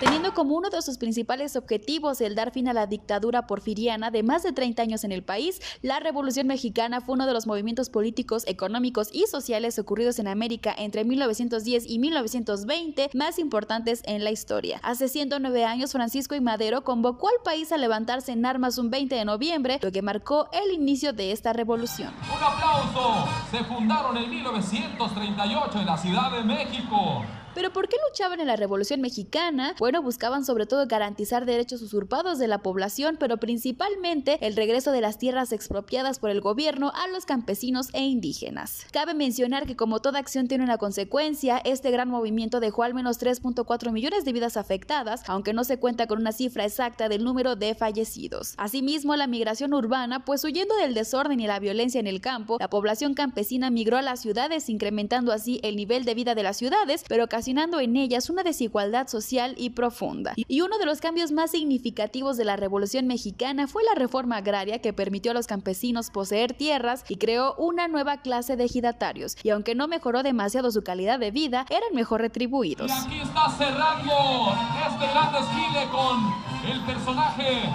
teniendo como uno de sus principales objetivos el dar fin a la dictadura porfiriana de más de 30 años en el país, la Revolución Mexicana fue uno de los movimientos políticos, económicos y sociales ocurridos en América entre 1910 y 1920 más importantes en la historia. Hace 109 años, Francisco y Madero convocó al país a levantarse en armas un 20 de noviembre, lo que marcó el inicio de esta revolución. Un aplauso. Se fundaron en 1938 en la Ciudad de México. Pero ¿por qué luchaban en la Revolución Mexicana? Bueno, buscaban sobre todo garantizar derechos usurpados de la población, pero principalmente el regreso de las tierras expropiadas por el gobierno a los campesinos e indígenas. Cabe mencionar que como toda acción tiene una consecuencia, este gran movimiento dejó al menos 3.4 millones de vidas afectadas, aunque no se cuenta con una cifra exacta del número de fallecidos. Asimismo, la migración urbana, pues huyendo del desorden y la violencia en el campo, la población campesina migró a las ciudades, incrementando así el nivel de vida de las ciudades, pero casi ocasionando en ellas una desigualdad social y profunda. Y uno de los cambios más significativos de la Revolución Mexicana fue la reforma agraria que permitió a los campesinos poseer tierras y creó una nueva clase de ejidatarios. Y aunque no mejoró demasiado su calidad de vida, eran mejor retribuidos. Y aquí está cerrando este gran desfile con el personaje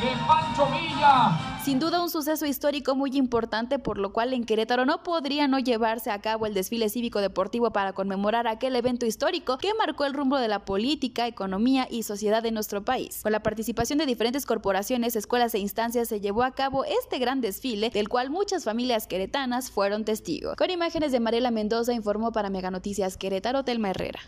de Pancho Villa sin duda un suceso histórico muy importante, por lo cual en Querétaro no podría no llevarse a cabo el desfile cívico deportivo para conmemorar aquel evento histórico que marcó el rumbo de la política, economía y sociedad de nuestro país. Con la participación de diferentes corporaciones, escuelas e instancias se llevó a cabo este gran desfile, del cual muchas familias queretanas fueron testigos. Con imágenes de Mariela Mendoza informó para Mega Noticias Querétaro Telma Herrera.